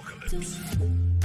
apocalypse.